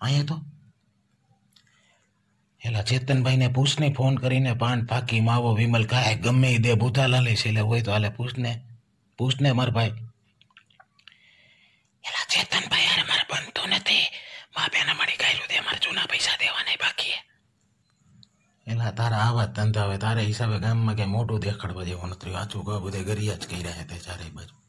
અહીંયા તો? એલા ચેતનભાઈને પૂછને ફોન કરીને પાન ફાકી માવો વિમલ કાય ગમે એ દે ભૂતાલાલે છે એટલે હોય તો હાલે પૂછને પૂછને માર ભાઈ. એલા ચેતનભાઈ યાર મારે બનતું નથી. મા બેને મળી ગયેલું તે મારે જૂના પૈસા દેવાના બાકી. એલા તારા આવા ધંધા હોય, તારે હિસાબે ગામમાં કે મોટું દેખાડવા જેવું નથી આચું કહો બધે ગરિયા જ કર્યા છે તે ચારે બાજુ.